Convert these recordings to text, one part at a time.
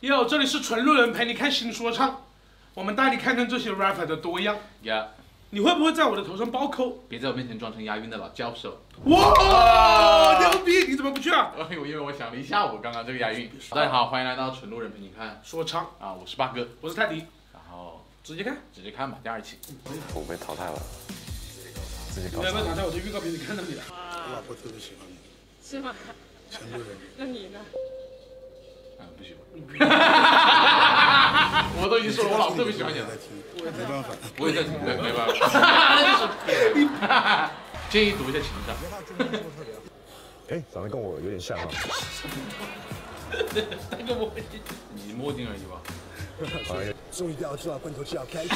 哟，这里是纯路人陪你看新说唱，我们带你看看这些 rapper 的多样。呀，你会不会在我的头上暴扣？别在我面前装成押韵的老教授。哇，牛逼！你怎么不去啊？哎呦，因为我想了一下午刚刚这个押韵。大家好，欢迎来到纯路人陪你看说唱，啊，我是八哥，我是泰迪，然后直接看。直接看吧，第二期。我被淘汰了，自己搞来，那淘汰我的预告片你看到你了。我老婆特别喜欢你，是吗？纯路人。那你呢？嗯，不喜欢。我都已经说了，我老婆特别喜欢你了没办法。我也在听，没没办法。建议读一下情商。哎，长得跟我有点像啊。你墨镜而已吧。好像终于掉出来，罐头就要开口。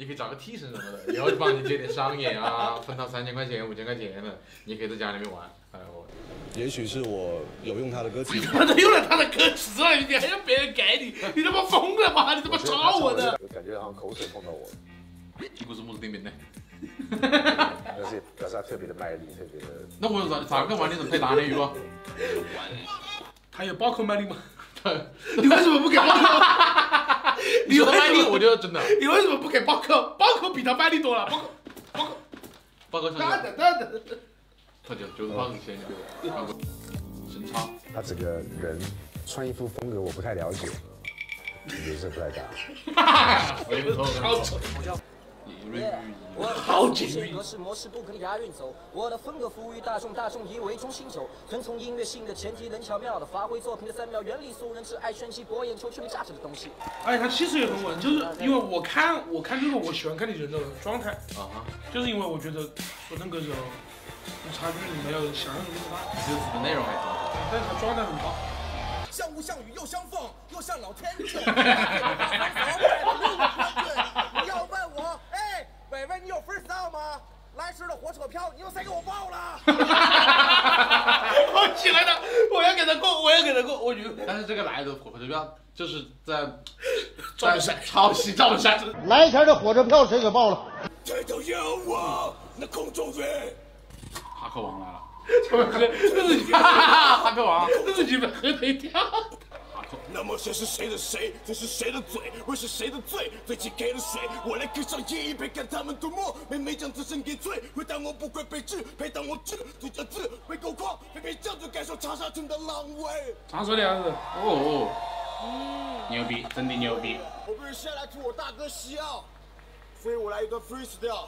你可以找个替身什么的，然后就帮你接点商演啊，分到三千块钱、五千块钱的，你可以在家里面玩。哎，我也许是我有用他的歌词，他都用了他的歌词了，你还让别人改你？你他妈疯了吗？你他妈抄我的？感觉好像口水碰到我，你不是木子丁饼的。但是表示他特别的卖力，特别的。那我咋咋个玩你怎么配打的语吧？他有暴扣卖力吗？他你为什么不给暴扣？你说的卖力，我觉得真的。你为什么不给包克？包克比他卖力多了，暴扣，暴扣，报告上哒哒哒哒。他就就是胖子先给我，神差。他这个人穿衣服风格我不太了解，颜色不太搭。我跟你说，我的好紧性格是模式不可能押韵走，我的风格服务于大众，大众以为中心走，遵从音乐性的前提，能巧妙的发挥作品的三秒原理，素人只爱炫技博眼球，却没价值的东西。而且他气势也很稳，就是因为我看我看这个，我喜欢看你人的状态，啊哈，就是因为我觉得说唱歌手差距没有想象中那么大，歌词的内容还挺好。但是他状态很棒。像雾像雨又相逢，又像老天 眷。你要问我，哎，伟伟，你有 freestyle 吗？来时的火车票，你有谁给我报了？我起来了，我要给他过，我要给他过，我觉得但是这个来的火车票就是在 赵本山抄袭赵本山。来前的火车票谁给报了？抬头仰望那空中飞。哈克王来了，这是你，哈克王，这是你们和谁跳？那么谁是谁的谁？这是谁的嘴？会是谁的罪？最近给了水，我来跟上一杯，看他们涂抹。每每将自身给醉，会当我不会被治，陪当我治，对着字会够狂，偏偏这样子感受长沙城的狼味。长沙的样子，哦哦，牛逼，真的牛逼。我不是先来吐我大哥西奥，所以我来一段 freestyle，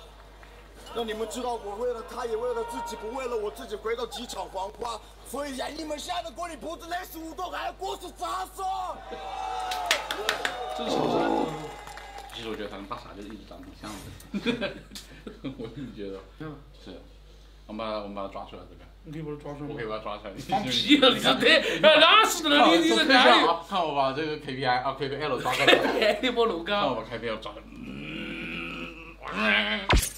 让你们知道我为了他，也为了自己，不为了我自己回到机场黄花。所以演你们下的锅里脖子累死舞动，还要锅是咋说？其实我觉得他跟大傻就一直长得挺像的，我自己觉得是。我们把我们把他抓出来这边，你可以把他抓出来。我可以把他抓出来。放屁了，你是对，那是的，你你在哪里？看我把这个 KPI 啊 KPL 抓出来，你波路高。看我把 KPL 抓的。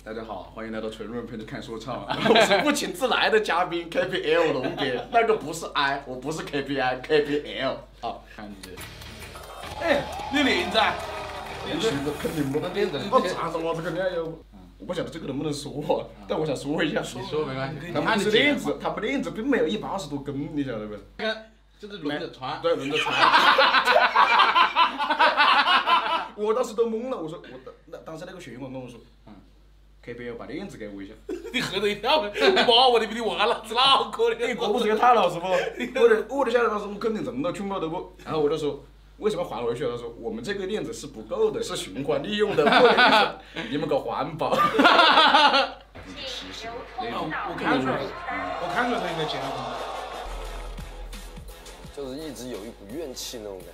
大家好，欢迎来到纯润陪着看说唱，我是不请自来的嘉宾 KPL 龙哥，那个不是 I，我不是 KPI，KPL。好，看你的。哎，你链子啊？链子肯定不能链子，我查着我这个我不晓得这个能不能说，但我想说一下。你说没关系，他不是链子，他不链子并没有一百二十多根，你晓得不？个，就是轮着穿。对，轮着穿。我当时都懵了，我说我那当时那个学员跟我说，嗯，KPL 把链子给我一下，你吓得一跳，妈，我的比你娃了，是哪可你怜？过不是个他了是不？我就我就晓得当时我肯定挣到穷了的不，然后我就说。为什么还回去？他说我们这个链子是不够的，是循环利用的，不能是 你们搞环保。我我看出来，我看出来他应该结了婚。就是一直有一股怨气那种感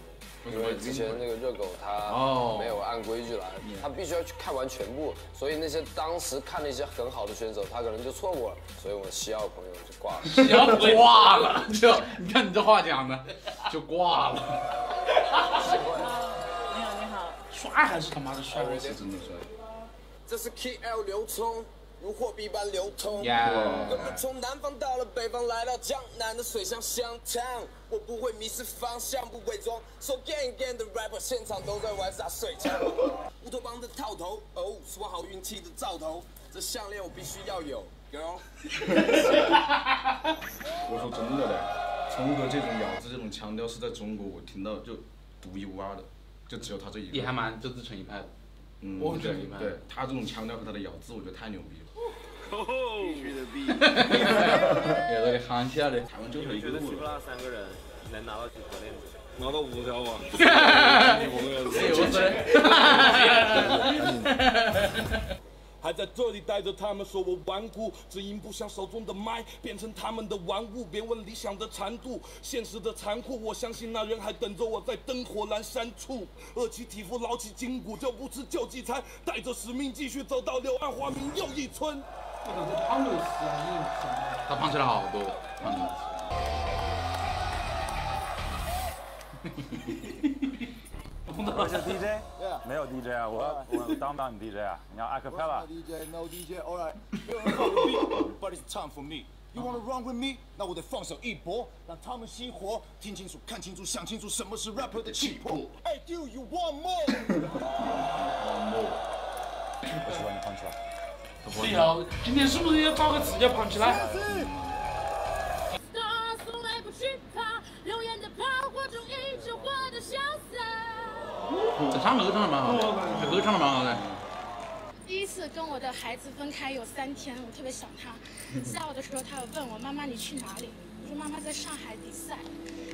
觉，因为之前那个热狗他哦没有按规矩来，他必须要去看完全部，所以那些当时看那些很好的选手，他可能就错过了，所以我们西奥朋友就挂了。要挂了，就你看你这话讲的，就挂了。你好，你好。帅还是他妈的帅？是真的帅。这是 KL 流通，如货币般流通。呀我们从南方到了北方，来到江南的水乡湘潭，我不会迷失方向，不伪装。So gang gang 的 rapper 现场都在玩洒水枪，乌托邦的套头，哦，是我好运气的兆头。这项链我必须要有，girl。风格这种咬字这种腔调是在中国我听到就独一无二的，就只有他这一个。也还蛮就自成一派的。嗯，我对觉得对，他这种腔调和他的咬字，我觉得太牛逼了。必须的逼。有那个喊起来的。台湾就这一个路了。那三个人能拿到几条链子？拿到五条吧。还在这里带着他们说我顽固，只因不想手中的麦变成他们的玩物。别问理想的长度，现实的残酷。我相信那人还等着我在灯火阑珊处，饿其体肤，劳其筋骨，就不吃救济餐，带着使命继续走到柳暗花明又一村。他胖起来好多，胖 的。我是 DJ，没有 DJ 啊，我我当不当你 DJ 啊，你要 acapella。DJ no DJ all right but it's time for me you wanna run with me 那我得放手一搏让他们熄火听清楚看清楚想清楚什么是 rapper 的气魄 Hey do you want more 我喜欢你胖起来。对呀，今天是不是要搞个字叫胖起来？唱歌唱的蛮好的，这歌唱的蛮好的。第一次跟我的孩子分开有三天，我特别想他。下午的时候，他有问我妈妈你去哪里？我说妈妈在上海比赛。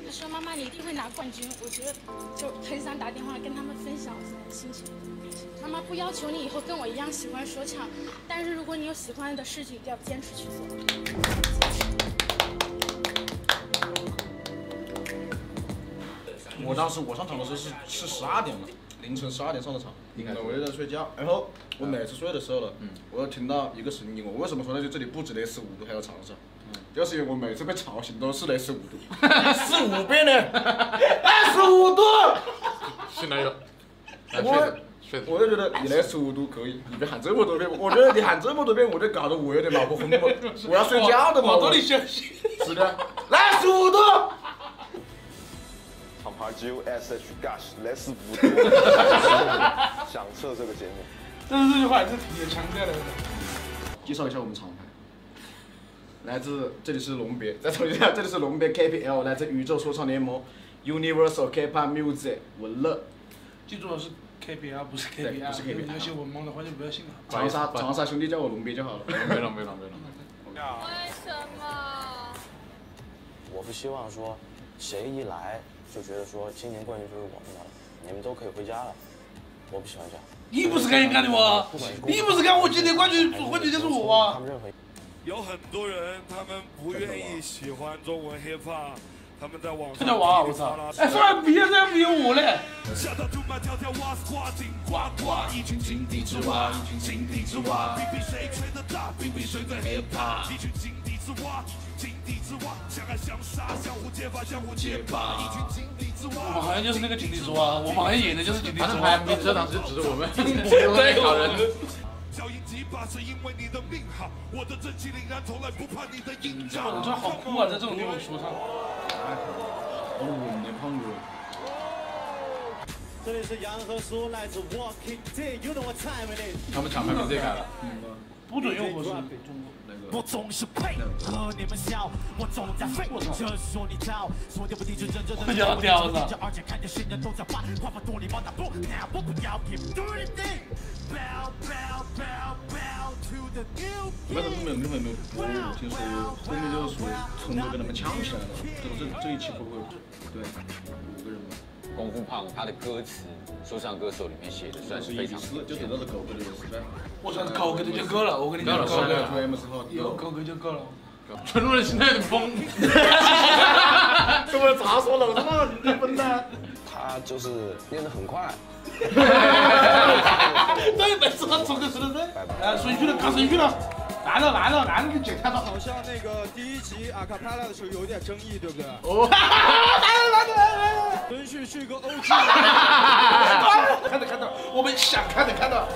他说妈妈你一定会拿冠军。我觉得就很想打电话跟他们分享我现在的心情。妈妈不要求你以后跟我一样喜欢说唱，但是如果你有喜欢的事情，一定要坚持去做。我当时我上场的时候是是十二点了，凌晨十二点上的场，我就在睡觉。然后我每次睡的时候呢，我又听到一个声音。我为什么说那？就这里不止雷十五度，还有长沙，就是因为我每次被吵醒都是雷十五度，四五遍呢，二十五度。新来了。我我就觉得你来十五度可以，你别喊这么多遍。我觉得你喊这么多遍，我就搞得我有点脑壳昏了。我要睡觉的嘛。我这里休息。是的，来十五度。厂牌 G U S H Gosh 来十五度，响彻这个节目。但 是这句话还是挺有腔调的。介绍一下我们厂牌，来自这里是龙别，再重新一下，这里是龙别 KPL，来自宇宙说唱联盟 Universal K-pop Music 文乐。记住了是 KPL 不是 KPL，不是 KPL 那些文盲的话就不要信了。长沙长沙兄弟叫我龙别就好了。没了没了没了。为什么？我不希望说谁一来就觉得说今年冠军就是我们的了，你们都可以回家了。我不喜欢这样。你不是这样干的吗？你不是干我今年冠军冠军就是我啊！有很多人他们不愿意喜欢中文 hip hop，他们在网上。他叫娃，我操！哎，说完毕业再不有我嘞。下到猪马跳跳蛙是花井呱呱，一群井底之蛙，一群井底之蛙，比比谁吹得大，比比谁最 hip hop，一群井底之蛙，井底之蛙，相爱相杀，相互揭发，相互揭发，一群井底之蛙。我们好像就是那个井底之蛙，我们好像演的就是井底之蛙。反正名车当时指着 我们，对，好人。脚印几把是因为你的命好，我的正气凛然，从来不怕你的阴这招。种好酷啊，在这种地方说唱。好稳的胖哥。这里是洋河苏，来自 Walking Dead，You know what time it is？他们厂牌名字也改了。不准用我是北中国。我总是配合你们笑，我总在飞，这说你跳，说的不地就真正的我要屌了而且看见新人都在发，话不多礼貌，那不，那我不要 keep doing the thing。Bow bow bow bow to the new 没有没有没有没有，我听说后面就是说成都跟他们呛起来了，这这这一期会不会？对，五个人吧。功夫胖他的歌词，说唱歌手里面写的算是非常是就得到了狗哥的时代。我算是狗哥的就够了，我跟你讲，狗哥有狗哥就够了。纯路人现在有点疯。这么咋说了？他妈你笨蛋！他就是练得很快。对，每次他出个是的是。来，顺序了，看顺序了。烂了来了来了，就看到。好像那个第一集阿卡帕拉的时候有点争议，对不对？哦。来了来了来了！孙旭是个 OG。看到看到，我们想看的看到。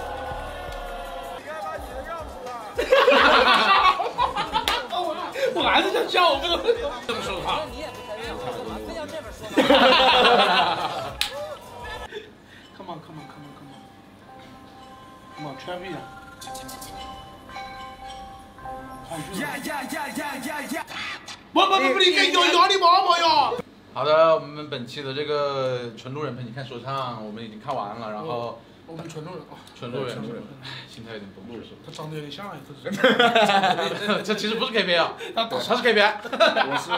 你看他你的样子我还是想笑，我不能这么说话。你也不承认，我干嘛非要这么说 Come on, come on, come on, come on. Come on, try me 呀呀呀呀呀呀！不不不不，你给压压力大嘛呀！好的，我们本期的这个纯路人陪你看说唱，我们已经看完了，然后我们纯路人啊，纯路人，纯路人，心态有点崩，确实。他长得有点像哎，这是。这其实不是 KPL，他他是 KPI。我是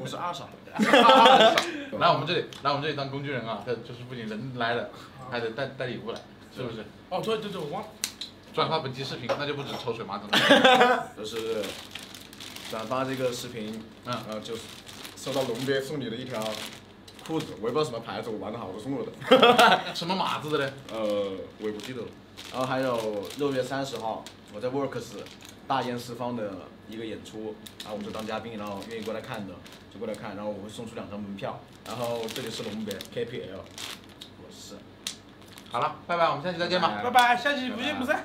我是二傻。来我们这里，来我们这里当工具人啊，他就是不仅人来了，还得带带礼物来，是不是？哦，对对对，我忘了。转发本期视频，那就不止抽水马桶了。就是转发这个视频，嗯，然后就收到龙哥送你的一条裤子，我也不知道什么牌子，我玩的好，都送我的。什么码子的嘞？呃，我也不记得了。然后还有六月三十号，我在 Works 大雁四方的一个演出，然后我们就当嘉宾，然后愿意过来看的就过来看，然后我会送出两张门票。然后这里是龙北 KPL。好了，拜拜，我们下期再见吧。拜拜，下期不见不散。